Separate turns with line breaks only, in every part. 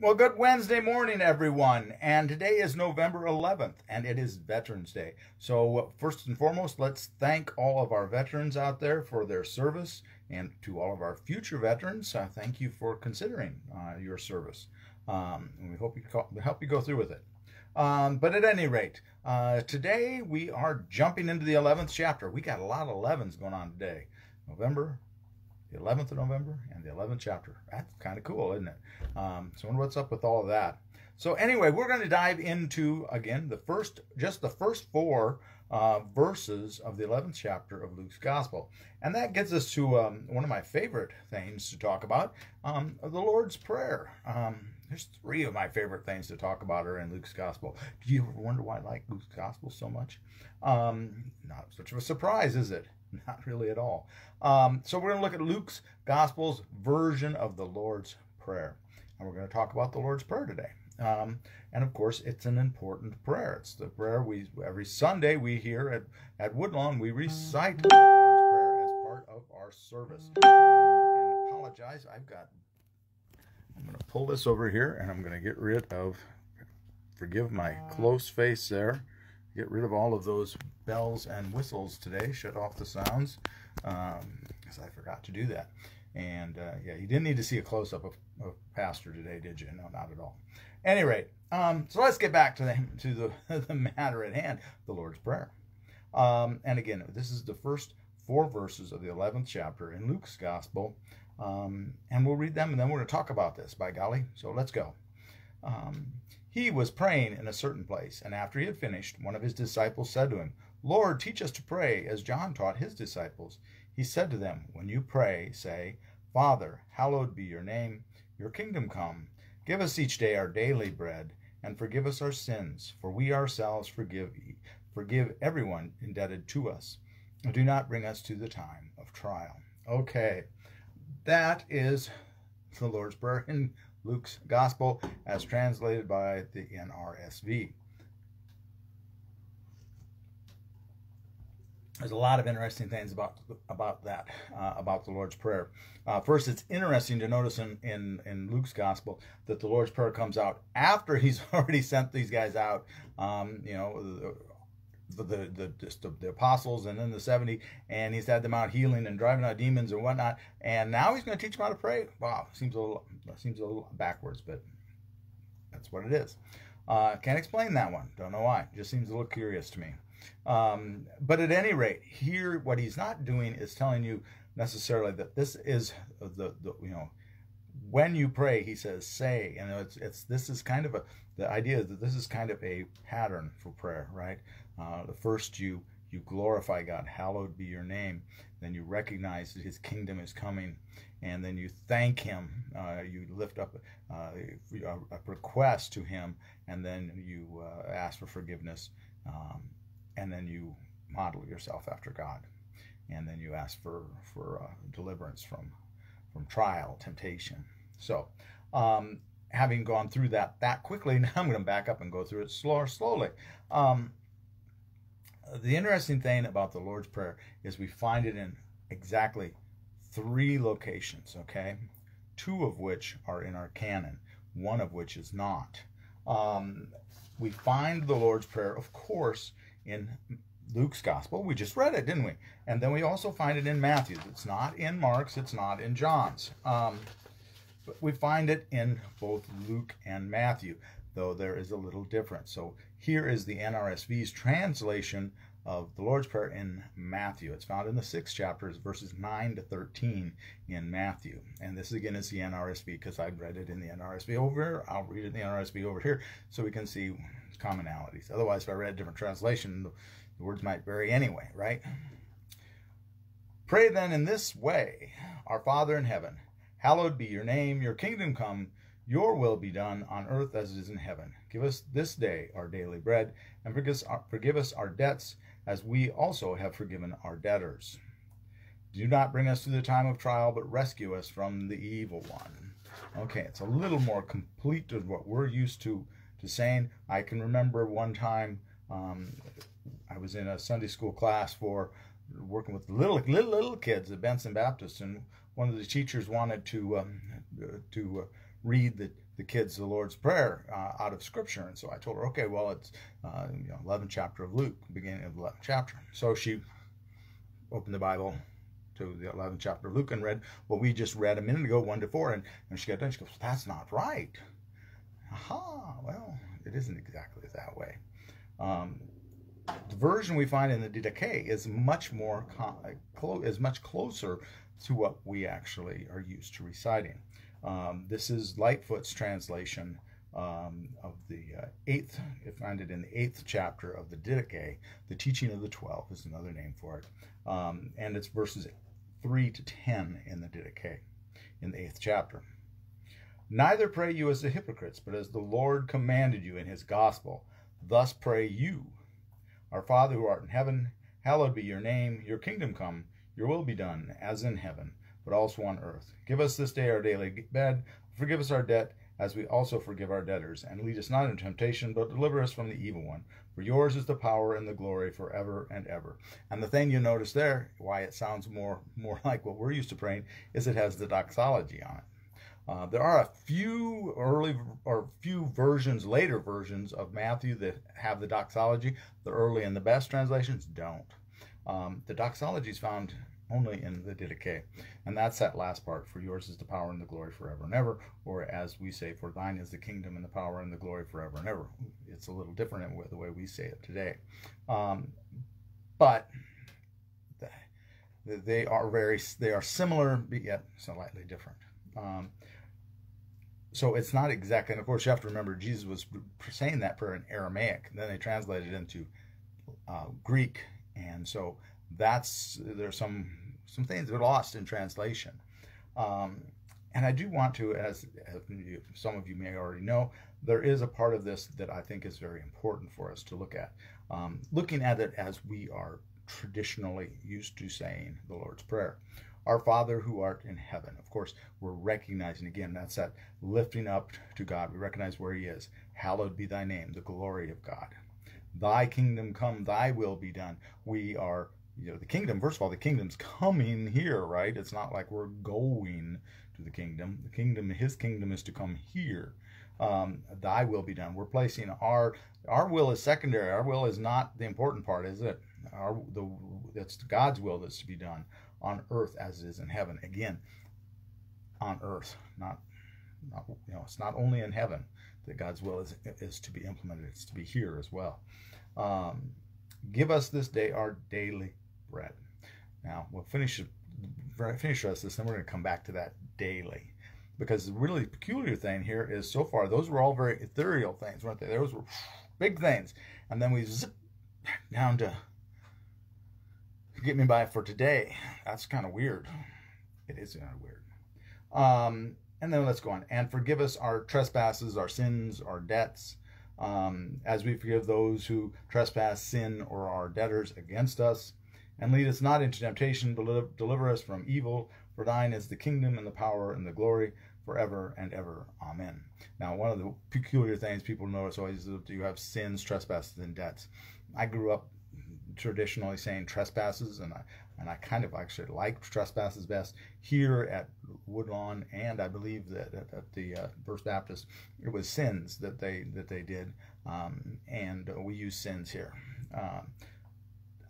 Well, good Wednesday morning, everyone. And today is November 11th, and it is Veterans Day. So, first and foremost, let's thank all of our veterans out there for their service. And to all of our future veterans, uh, thank you for considering uh, your service. Um, and we hope you help you go through with it. Um, but at any rate, uh, today we are jumping into the 11th chapter. We got a lot of 11s going on today. November, the 11th of November and the 11th chapter. That's kind of cool, isn't it? Um, so, what's up with all of that? So, anyway, we're going to dive into again the first, just the first four uh, verses of the 11th chapter of Luke's Gospel, and that gets us to um, one of my favorite things to talk about: um, the Lord's Prayer. Um, there's three of my favorite things to talk about are in Luke's Gospel. Do you ever wonder why I like Luke's Gospel so much? Um, not such a surprise, is it? Not really at all. Um, so we're going to look at Luke's Gospel's version of the Lord's Prayer. And we're going to talk about the Lord's Prayer today. Um, and of course, it's an important prayer. It's the prayer we every Sunday we hear at, at Woodlawn, we recite the Lord's Prayer as part of our service. And apologize, I've got, I'm going to pull this over here and I'm going to get rid of, forgive my close face there get rid of all of those bells and whistles today, shut off the sounds, because um, I forgot to do that. And uh, yeah, you didn't need to see a close up of, of Pastor today, did you? No, not at all. Any rate, um, so let's get back to the to the, the matter at hand, the Lord's Prayer. Um, and again, this is the first four verses of the 11th chapter in Luke's Gospel. Um, and we'll read them and then we're going to talk about this, by golly. So let's go. Um, he was praying in a certain place, and after he had finished, one of his disciples said to him, Lord, teach us to pray, as John taught his disciples. He said to them, When you pray, say, Father, hallowed be your name, your kingdom come. Give us each day our daily bread, and forgive us our sins, for we ourselves forgive forgive everyone indebted to us. And do not bring us to the time of trial. Okay, that is the Lord's Prayer in Luke's Gospel as translated by the NRSV. There's a lot of interesting things about about that uh, about the Lord's Prayer. Uh, first, it's interesting to notice in, in in Luke's Gospel that the Lord's Prayer comes out after He's already sent these guys out. Um, you know, the the, the the, the apostles and then the 70 and he's had them out healing and driving out demons and whatnot and now he's going to teach them how to pray wow seems a little seems a little backwards but that's what it is uh, can't explain that one don't know why just seems a little curious to me um, but at any rate here what he's not doing is telling you necessarily that this is the, the you know when you pray he says say. And it's it's this is kind of a the idea that this is kind of a pattern for prayer right? Uh, the first you you glorify God, hallowed be your name. Then you recognize that His kingdom is coming, and then you thank Him. Uh, you lift up uh, a, request to Him, and then you uh, ask for forgiveness, um, and then you model yourself after God, and then you ask for for uh, deliverance from from trial, temptation. So. Um, having gone through that that quickly, now I'm going to back up and go through it slower, slowly. Um, the interesting thing about the Lord's Prayer is we find it in exactly three locations, okay? Two of which are in our canon, one of which is not. Um, we find the Lord's Prayer, of course, in Luke's Gospel. We just read it, didn't we? And then we also find it in Matthew's. It's not in Mark's, it's not in John's. Um, but we find it in both Luke and Matthew, though there is a little difference. So here is the NRSV's translation of the Lord's Prayer in Matthew. It's found in the sixth chapters, verses 9 to 13 in Matthew. And this again is the NRSV because I read it in the NRSV over here. I'll read it in the NRSV over here so we can see commonalities. Otherwise, if I read a different translation, the, words might vary anyway, right? Pray then in this way Our Father in heaven, hallowed be your name, your kingdom come. Your will be done on earth as it is in heaven. Give us this day our daily bread, and forgive us our, forgive us our debts as we also have forgiven our debtors. Do not bring us to the time of trial, but rescue us from the evil one. Okay, it's a little more complete than what we're used to, to saying. I can remember one time um, I was in a Sunday school class for working with little little little kids at Benson Baptist, and one of the teachers wanted to um, to uh, read the the kids the Lord's Prayer uh, out of Scripture. And so I told her, okay, well, it's uh, you know, 11th chapter of Luke, beginning of the 11th chapter. So she opened the Bible to the 11th chapter of Luke and read what we just read a minute ago, 1 to 4. And, and she got done. She goes, that's not right. Aha, well, it isn't exactly that way. Um, the version we find in the Didache is much more is much closer to what we actually are used to reciting. Um, this is Lightfoot's translation um, of the uh, eighth, find it in the eighth chapter of the Didache. The teaching of the twelve is another name for it, um, and it's verses three to ten in the Didache, in the eighth chapter. Neither pray you as the hypocrites, but as the Lord commanded you in His gospel. Thus pray you, Our Father who art in heaven, hallowed be your name. Your kingdom come. Your will be done, as in heaven, but also on earth. Give us this day our daily bread. Forgive us our debt, as we also forgive our debtors. And lead us not into temptation, but deliver us from the evil one. For yours is the power and the glory forever and ever. And the thing you notice there, why it sounds more more like what we're used to praying, is it has the doxology on it. Uh, there are a few early or few versions, later versions of Matthew that have the doxology. The early and the best translations don't. Um, the doxology is found only in the Didache. And that's that last part. For yours is the power and the glory forever and ever. Or as we say, for thine is the kingdom and the power and the glory forever and ever. It's a little different in the way we say it today. Um, but they are very, they are similar, but yet slightly different. Um, so it's not exactly, and of course you have to remember Jesus was saying that prayer in Aramaic. Then they translated it into uh, Greek and so that's there's some some things that are lost in translation. Um, and I do want to, as, as you, some of you may already know, there is a part of this that I think is very important for us to look at. Um, looking at it as we are traditionally used to saying the Lord's Prayer. Our Father who art in heaven. Of course, we're recognizing again, that's that lifting up to God. We recognize where He is. Hallowed be thy name, the glory of God. Thy kingdom come, thy will be done. We are, you know, the kingdom, first of all, the kingdom's coming here, right? It's not like we're going to the kingdom. The kingdom, his kingdom is to come here. Um, thy will be done. We're placing our our will is secondary. Our will is not the important part, is it? Our the it's God's will that's to be done on earth as it is in heaven. Again, on earth, not not you know, it's not only in heaven that God's will is, is to be implemented, it's to be here as well. Um, give us this day our daily bread. Now, we'll finish, finish us this, then we're going to come back to that daily. Because the really peculiar thing here is so far, those were all very ethereal things, weren't they? Those were big things. And then we zip down to get me by for today. That's kind of weird. It is kind of weird. Um, and then let's go on. And forgive us our trespasses, our sins, our debts, um, as we forgive those who trespass, sin, or are debtors against us. And lead us not into temptation, but deliver us from evil. For thine is the kingdom and the power and the glory forever and ever. Amen. Now, one of the peculiar things people notice always is that you have sins, trespasses, and debts. I grew up traditionally saying trespasses, and I, and I kind of actually like trespasses best here at Woodlawn, and I believe that at, at the uh, First Baptist, it was sins that they that they did, um, and we use sins here. Um,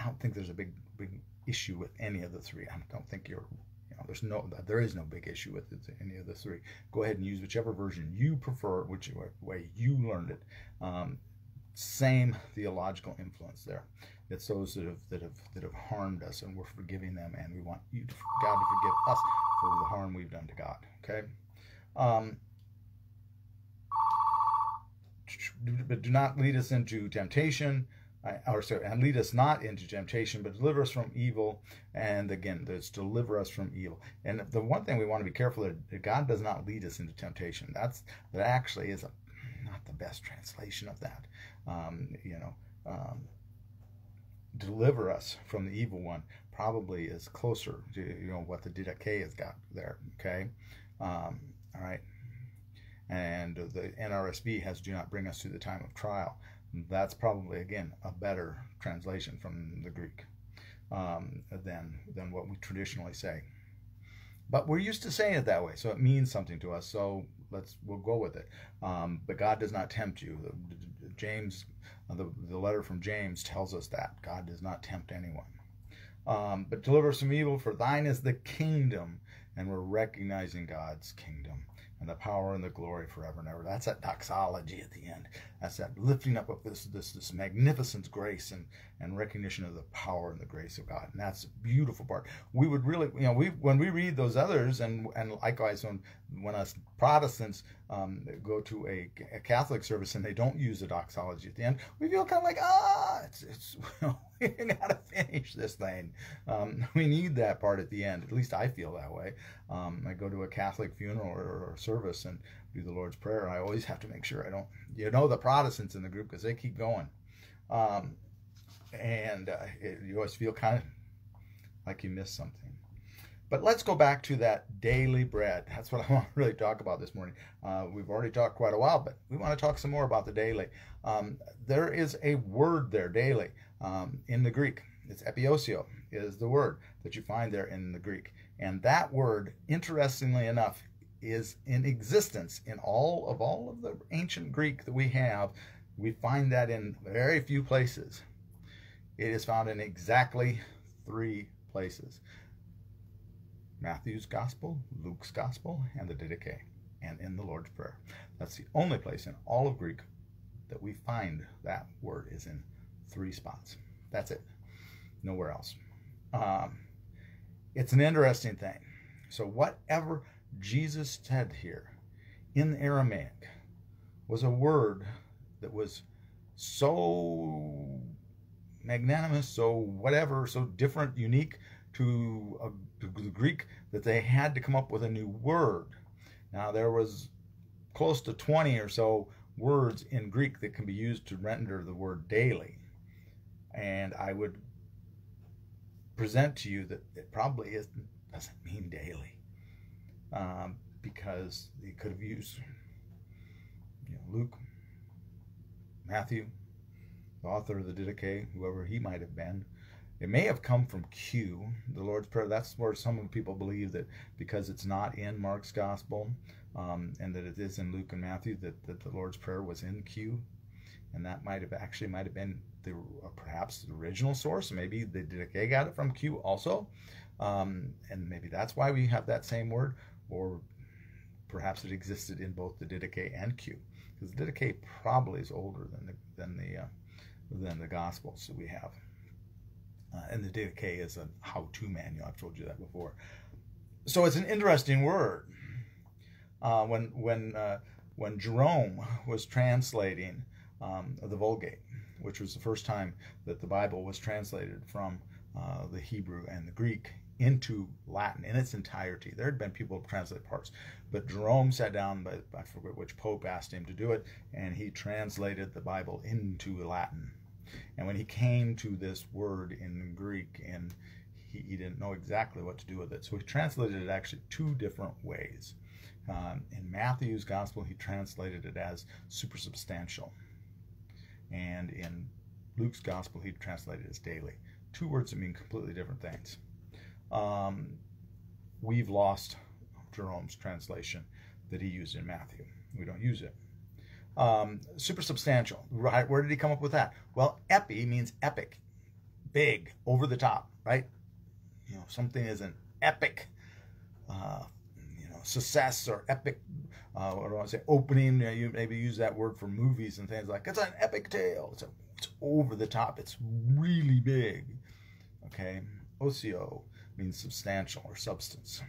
I don't think there's a big big issue with any of the three. I don't think you're you know, there's no there is no big issue with any of the three. Go ahead and use whichever version you prefer, which way you learned it. Um, same theological influence there. It's those that have that have that have harmed us, and we're forgiving them, and we want you to, God to forgive us for the harm we've done to God. Okay. Um, but do not lead us into temptation, or sorry, and lead us not into temptation, but deliver us from evil. And again, that's deliver us from evil. And the one thing we want to be careful that God does not lead us into temptation. That's that actually is a, not the best translation of that. Um, you know. Um, deliver us from the evil one probably is closer to you know what the Didache has got there. Okay, um, all right, and the NRSV has "Do not bring us to the time of trial." That's probably again a better translation from the Greek um, than than what we traditionally say. But we're used to saying it that way, so it means something to us. So let's we'll go with it. Um, but God does not tempt you. James, uh, the the letter from James tells us that God does not tempt anyone. Um, but deliver us from evil, for thine is the kingdom, and we're recognizing God's kingdom and the power and the glory forever and ever. That's that doxology at the end. That's that lifting up of this this this magnificent grace and and recognition of the power and the grace of God. And that's a beautiful part. We would really, you know, we when we read those others, and and likewise when when us Protestants um, go to a, a, Catholic service and they don't use the doxology at the end, we feel kind of like ah, it's it's we gotta finish this thing. Um, we need that part at the end. At least I feel that way. Um, I go to a Catholic funeral or, or service and do the Lord's Prayer. I always have to make sure I don't, you know, the Protestants in the group because they keep going. Um, and uh, it, you always feel kind of like you missed something. But let's go back to that daily bread. That's what I want to really talk about this morning. Uh, we've already talked quite a while, but we want to talk some more about the daily. Um, there is a word there, daily, um, in the Greek. It's epiosio is the word that you find there in the Greek. And that word, interestingly enough, is in existence in all of all of the ancient Greek that we have. We find that in very few places. It is found in exactly three places. Matthew's Gospel, Luke's Gospel, and the Didache, and in the Lord's Prayer. That's the only place in all of Greek that we find that word is in three spots. That's it. Nowhere else. Um, it's an interesting thing. So, whatever Jesus said here in Aramaic was a word that was so magnanimous, so whatever, so different, unique to, to the Greek that they had to come up with a new word. Now, there was close to 20 or so words in Greek that can be used to render the word daily. And I would present to you that it probably is, doesn't mean daily. Um, because they could have used you know, Luke, Matthew, the author of the Didache, whoever he might have been. It may have come from Q, the Lord's Prayer. That's where some people believe that because it's not in Mark's Gospel um, and that it is in Luke and Matthew, that, that the Lord's Prayer was in Q. And that might have actually might have been the uh, perhaps the original source. Maybe the Didache got it from Q also. Um, and maybe that's why we have that same word. Or perhaps it existed in both the Didache and Q. Because the Didache probably is older than the, than the uh, than the Gospels that we have. Uh, and the Didache is a how-to manual. I've told you that before. So it's an interesting word. Uh, when when uh, when Jerome was translating um, the Vulgate, which was the first time that the Bible was translated from uh, the Hebrew and the Greek into Latin in its entirety. There had been people translate parts, but Jerome sat down, but I forget which pope asked him to do it, and he translated the Bible into Latin. And when he came to this word in Greek, and he, he didn't know exactly what to do with it, so he translated it actually two different ways. Um, in Matthew's gospel, he translated it as supersubstantial. And in Luke's gospel, he translated it as daily. Two words that mean completely different things. Um, we've lost Jerome's translation that he used in Matthew. We don't use it. Um, supersubstantial. Right? Where did he come up with that? Well, epi means epic, big, over the top. Right? You know, something is an epic, uh, you know, success or epic. Uh, what do I say? Opening. You, know, you maybe use that word for movies and things like it's an epic tale. It's a, it's over the top. It's really big. Okay. Osio means substantial or substance.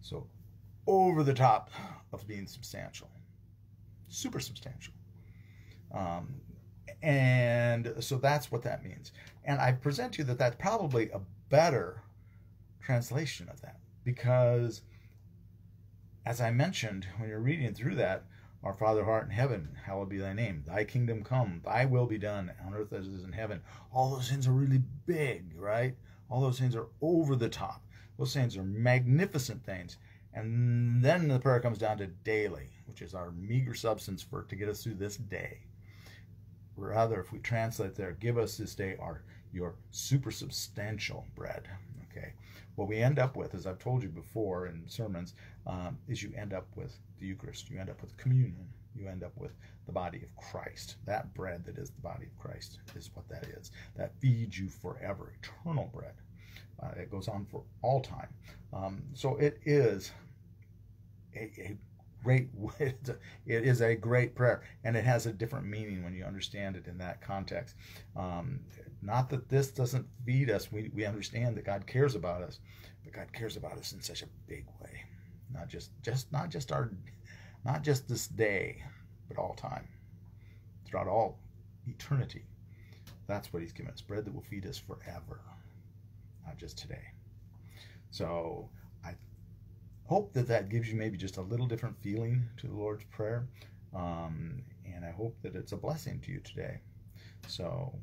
So over the top of being substantial super substantial. Um, and so that's what that means. And I present to you that that's probably a better translation of that because, as I mentioned, when you're reading through that, our Father who art in heaven, hallowed be thy name. Thy kingdom come, thy will be done on earth as it is in heaven. All those things are really big, right? All those things are over the top. Those things are magnificent things. And then the prayer comes down to daily, which is our meager substance for to get us through this day. Rather, if we translate there, give us this day our your super substantial bread. Okay. what we end up with, as I've told you before in sermons, um, is you end up with the Eucharist. You end up with communion. You end up with the body of Christ. That bread that is the body of Christ is what that is. That feeds you forever, eternal bread. Uh, it goes on for all time. Um, so it is a, a great it is a great prayer and it has a different meaning when you understand it in that context. Um, not that this doesn't feed us. We, we understand that god cares about us but god cares about us in such a big way. Not just just not just our not just this day but all time. Throughout all eternity that's what he's given us. Bread that will feed us forever not just today so i hope that that gives you maybe just a little different feeling to the Lord's Prayer. Um, and I hope that it's a blessing to you today. So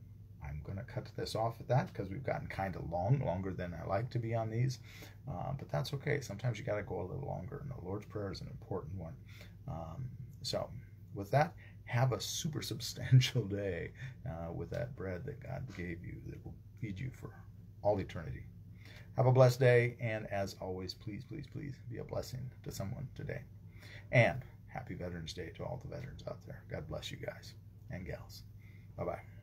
I'm going to cut this off at that because we've gotten kind of long, longer than I like to be on these. Uh, but that's okay. Sometimes you got to go a little longer, and the Lord's Prayer is an important one. Um, so, with that, have a super substantial day uh, with that bread that God gave you that will feed you for all eternity. Have a blessed day, and as always, please, please, please be a blessing to someone today. And happy Veterans Day to all the veterans out there. God bless you guys and gals. Bye bye.